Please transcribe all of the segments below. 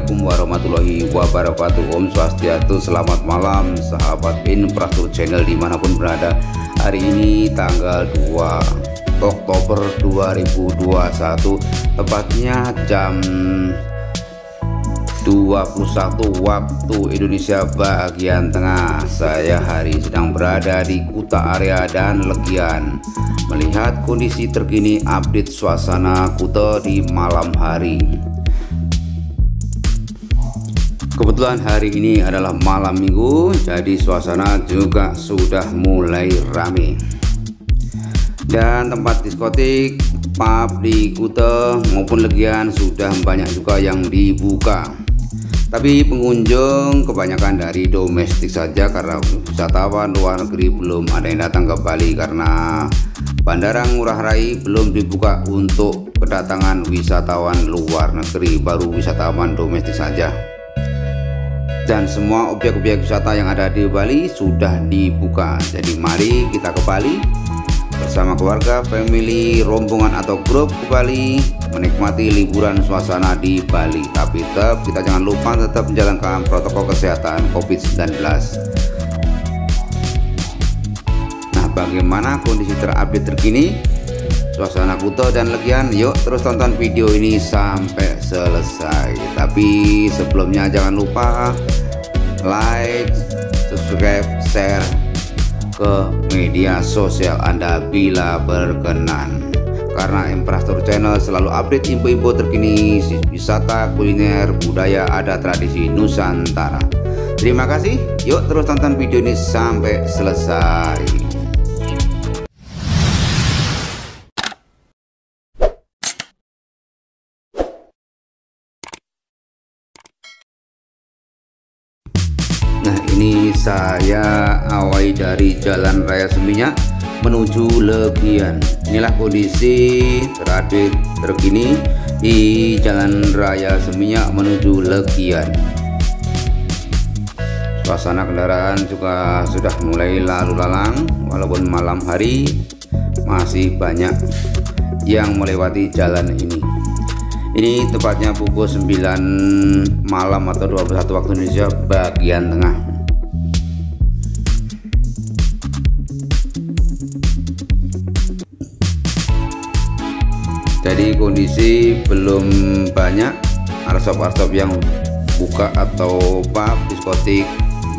Assalamualaikum warahmatullahi wabarakatuh. Om Swastiastu Selamat malam sahabat infrastruktur channel di mana pun berada. Hari ini tanggal 2 Oktober 2021 Tepatnya jam 21 waktu Indonesia bagian tengah. Saya hari sedang berada di Kuta area dan Legian. Melihat kondisi terkini update suasana Kuta di malam hari Kebetulan hari ini adalah malam minggu Jadi suasana juga sudah mulai rame. Dan tempat diskotik, pub di Kute maupun Legian sudah banyak juga yang dibuka. Tapi pengunjung kebanyakan dari domestik saja Karena wisatawan luar negeri belum ada yang datang ke Bali Karena Bandara Ngurah Rai belum dibuka untuk kedatangan wisatawan luar negeri Baru wisatawan domestik saja dan semua objek-objek wisata yang ada di Bali sudah dibuka. Jadi mari kita ke Bali bersama keluarga, family, rombongan atau grup ke Bali menikmati liburan suasana di Bali. Tapi tetap kita jangan lupa tetap menjalankan protokol kesehatan COVID-19 nah bagaimana kondisi terupdate terkini? Suasana Kuto dan Legian yuk terus tonton video ini sampai selesai. Tapi sebelumnya jangan lupa like subscribe share ke media sosial Anda bila berkenan. Karena infrastruktur channel selalu update info-info terkini wisata kuliner budaya ada tradisi Nusantara. Terima kasih. Yuk terus tonton video ini sampai selesai ini saya awai dari Jalan Raya Seminyak menuju Legian. Inilah kondisi terupdate terkini di Jalan Raya Seminyak menuju Legian. Suasana kendaraan juga sudah mulai lalu lalang walaupun malam hari masih banyak yang melewati jalan ini. Ini tepatnya pukul 9 malam atau 21 waktu Indonesia bagian tengah jadi kondisi belum banyak. Arsop-arsop yang buka atau pub, diskotik,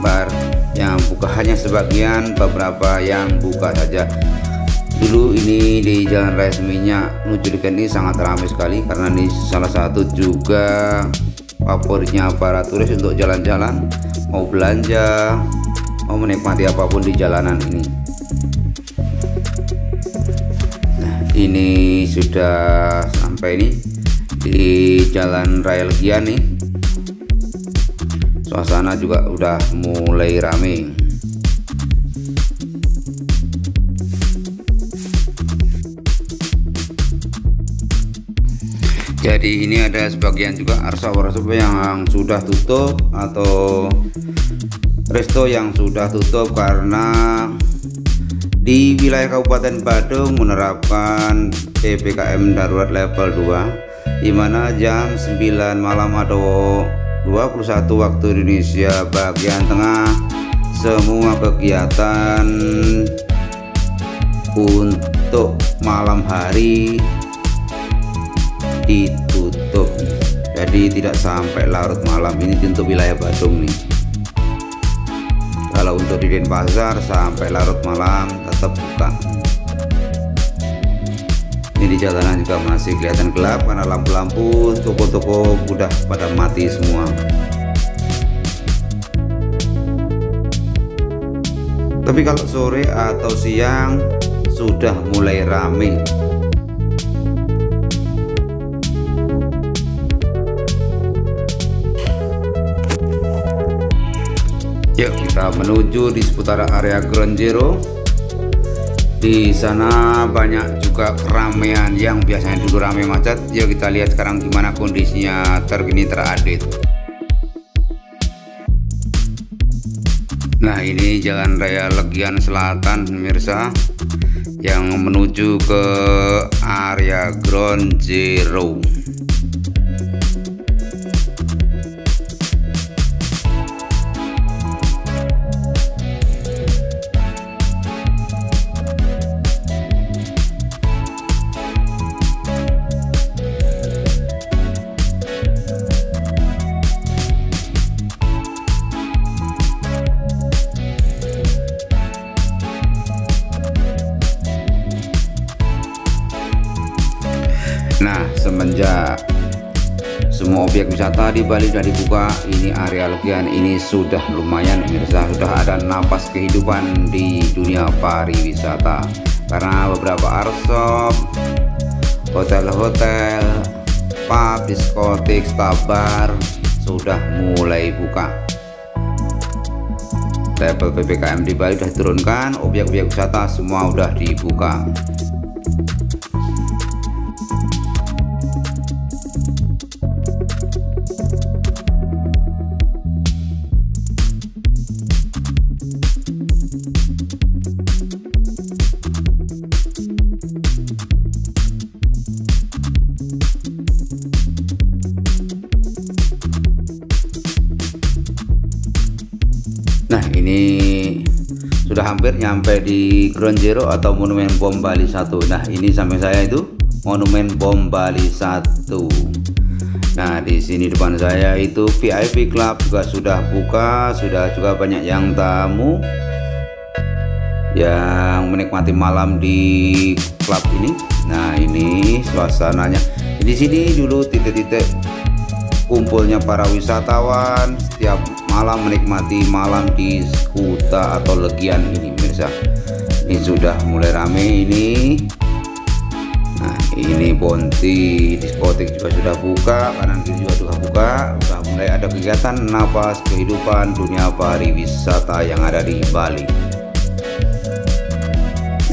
bar yang buka hanya sebagian beberapa yang buka saja. Dulu ini di Jalan Raya Seminyak menuju ini sangat ramai sekali karena ini salah satu juga favoritnya para turis untuk jalan-jalan mau belanja mau menikmati apa pun di jalanan ini ini sudah sampai nih di Jalan Raya Legian nih. Suasana juga udah mulai ramai jadi ini ada sebagian juga arsa-arsa yang sudah tutup atau resto yang sudah tutup karena di wilayah Kabupaten Badung menerapkan PPKM darurat level 2 di mana jam 9 malam atau 21 waktu Indonesia bagian tengah semua kegiatan untuk malam hari ditutup. Jadi tidak sampai larut malam. Ini untuk wilayah Badung nih. Kalau untuk di Denpasar sampai larut malam tetap buka ini di jalanan juga masih kelihatan gelap karena lampu-lampu toko-toko udah pada mati semua. Tapi kalau sore atau siang sudah mulai rame. Yuk kita menuju di seputar area Ground Zero. Di sana banyak juga keramaian yang biasanya dulu ramai macet. Yuk kita lihat sekarang gimana kondisinya terkini terupdate. Nah ini Jalan Raya Legian Selatan pemirsa yang menuju ke area Ground Zero. Semenjak semua objek wisata di Bali sudah dibuka ini area legian ini sudah lumayan pemirsa. Sudah ada napas kehidupan di dunia pariwisata. Karena beberapa arsop hotel-hotel pub, diskotik, stabar sudah mulai buka. Level PPKM di Bali sudah diturunkan objek-objek wisata semua sudah dibuka Nah ini sudah hampir nyampe di Ground Zero atau Monumen Bom Bali 1 Nah ini sampai saya itu Monumen Bom Bali 1 Nah di sini depan saya itu VIP Club juga sudah buka Sudah juga banyak yang tamu Yang menikmati malam di klub ini. Nah ini suasananya. Di sini dulu titik-titik kumpulnya para wisatawan setiap malam menikmati malam di Kuta atau Legian ini mirsa ini sudah mulai rame ini. Nah ini Ponti diskotik juga sudah buka kanan kiri juga sudah buka. Sudah mulai ada kegiatan nafas kehidupan dunia pariwisata yang ada di Bali.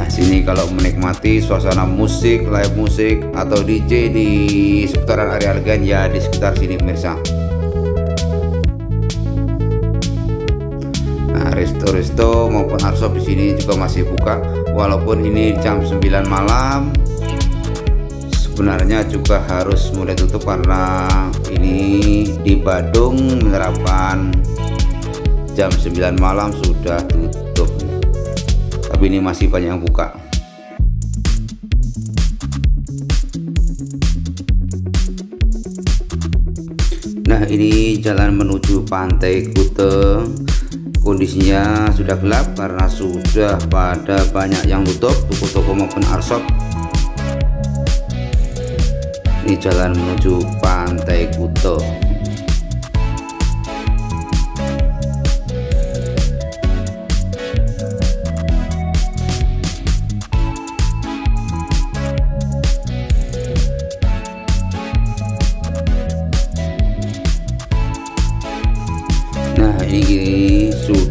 Sini kalau menikmati suasana musik, live musik atau DJ di seputaran area Legan ya di sekitar sini pemirsa. Resto-resto maupun arshop di sini juga masih buka. Walaupun ini jam 9 malam. Sebenarnya juga harus mulai tutup karena ini di Badung menerapkan jam 9 malam sudah tutup. Tapi ini masih banyak yang buka. Nah ini jalan menuju pantai Kute kondisinya sudah gelap karena sudah pada banyak yang tutup toko-toko maupun arshop ini jalan menuju pantai Kute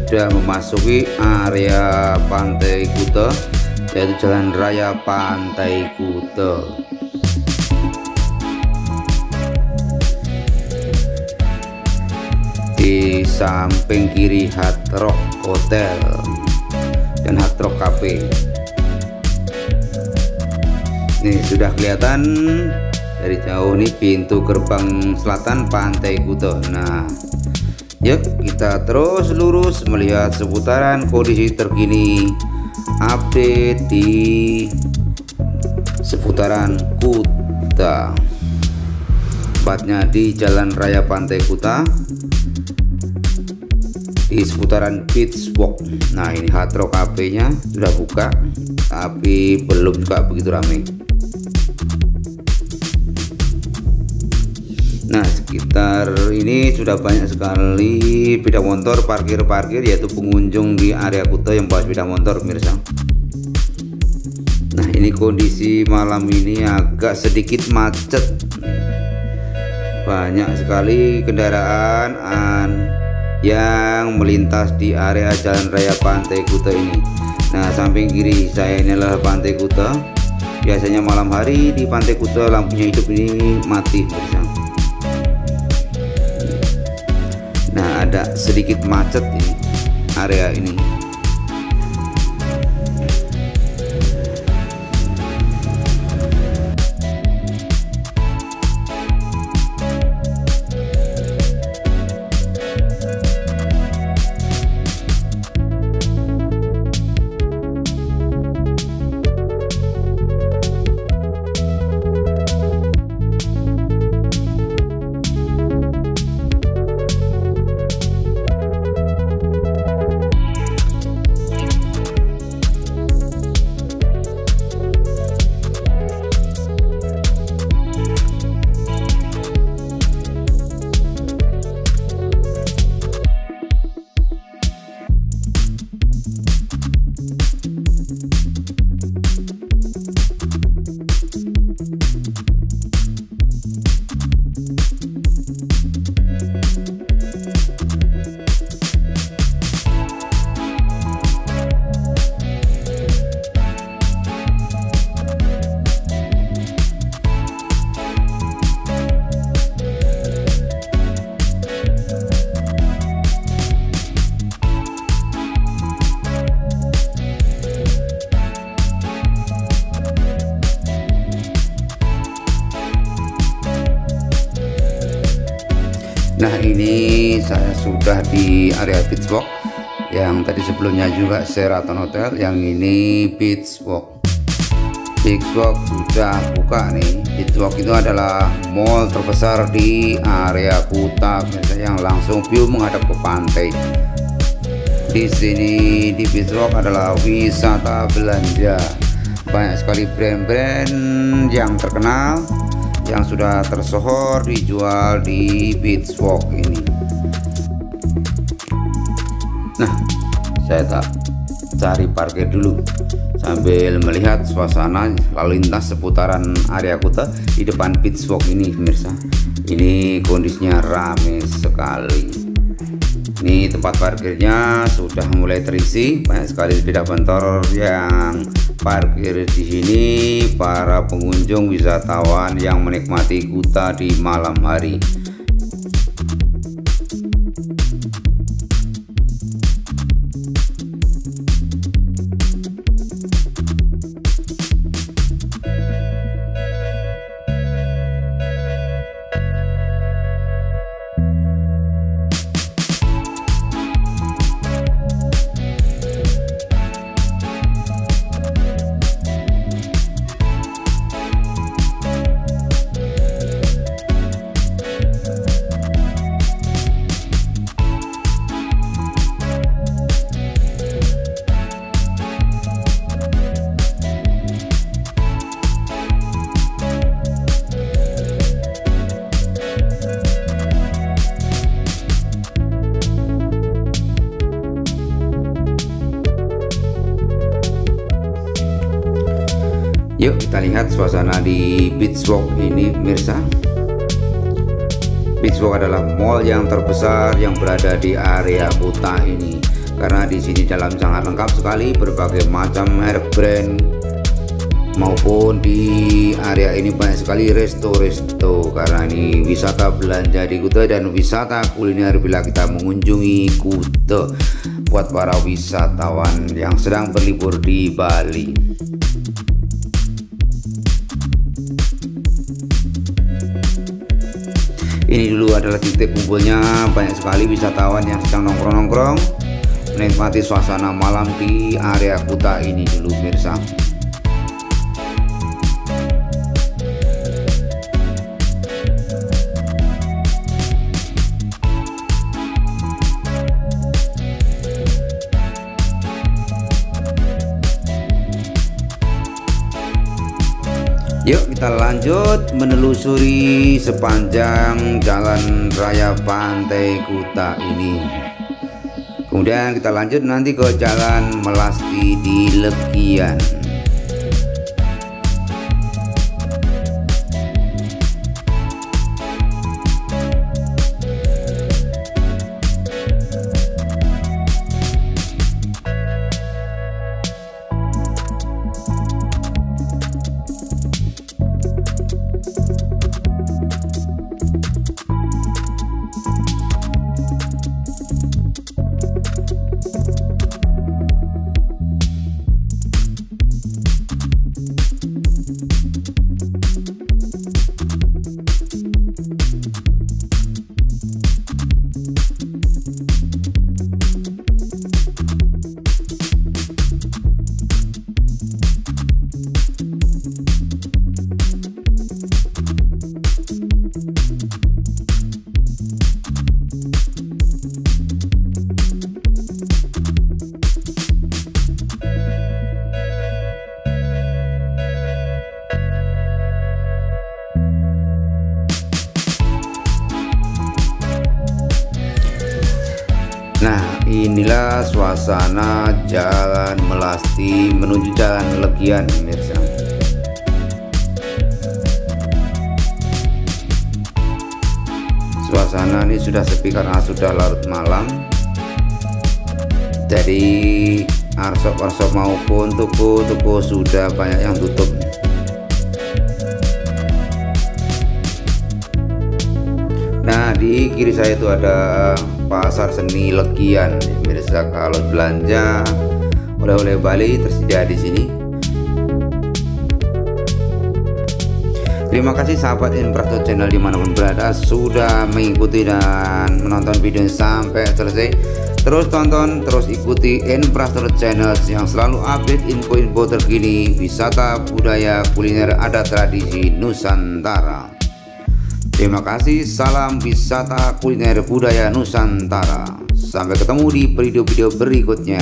sudah memasuki area Pantai Kuta yaitu Jalan Raya Pantai Kuta. Di samping kiri Hard Rock Hotel dan Hard Rock Cafe. Ini sudah kelihatan dari jauh nih pintu gerbang selatan Pantai Kuta. Nah kita terus lurus melihat seputaran kondisi terkini. Update di seputaran Kuta. Tepatnya di Jalan Raya Pantai Kuta di seputaran Beach nah ini Hard Rock nya sudah buka tapi belum juga begitu ramai Nah sekitar ini sudah banyak sekali sepeda motor parkir-parkir yaitu pengunjung di area Kuta yang bawa sepeda motor pemirsa. Nah ini kondisi malam ini agak sedikit macet. Banyak sekali kendaraan yang melintas di area jalan raya Pantai Kuta ini. Nah samping kiri saya ini adalah Pantai Kuta. Biasanya malam hari di Pantai Kuta lampunya hidup ini mati pemirsa ada sedikit macet ini area ini Nah ini saya sudah di area Beachwalk yang tadi sebelumnya juga Sheraton Hotel yang ini Beachwalk Beachwalk sudah buka nih. Beachwalk itu adalah mall terbesar di area Kuta yang langsung view menghadap ke pantai. Di sini di Beachwalk adalah wisata belanja. Banyak sekali brand-brand yang terkenal yang sudah tersohor dijual di Beachwalk ini. Nah saya tak cari parkir dulu. Sambil melihat suasana lalu lintas seputaran area kota di depan Beachwalk ini pemirsa. Ini kondisinya rame sekali. Ini tempat parkirnya sudah mulai terisi. Banyak sekali sepeda motor yang parkir di sini para pengunjung wisatawan yang menikmati Kuta di malam hari suasana di Beachwalk ini pemirsa Beachwalk adalah mall yang terbesar yang berada di area kota ini. Karena di sini dalam sangat lengkap sekali berbagai macam merek brand maupun di area ini banyak sekali resto-resto. Karena ini wisata belanja di Kuta dan wisata kuliner bila kita mengunjungi Kuta buat para wisatawan yang sedang berlibur di Bali. Ini dulu adalah titik kumpulnya banyak sekali wisatawan yang sedang nongkrong-nongkrong. Menikmati suasana malam di area Kuta ini dulu mirsa kita lanjut menelusuri sepanjang jalan raya pantai Kuta ini. Kemudian kita lanjut nanti ke jalan Melasti di Legian Nah inilah suasana jalan Melasti menuju jalan Legian pemirsa. Suasana ini sudah sepi karena sudah larut malam. Jadi arsop-arsop maupun toko-toko sudah banyak yang tutup. Nah di kiri saya itu ada pasar seni Legian pemirsa kalau belanja oleh-oleh Bali tersedia di sini Terima kasih sahabat Infrastruktur Channel di mana pun berada sudah mengikuti dan menonton video sampai selesai. Terus tonton, terus ikuti Infrastruktur Channel yang selalu update info-info terkini wisata, budaya, kuliner, adat tradisi Nusantara. Terima kasih, salam wisata kuliner budaya Nusantara. Sampai ketemu di video-video berikutnya.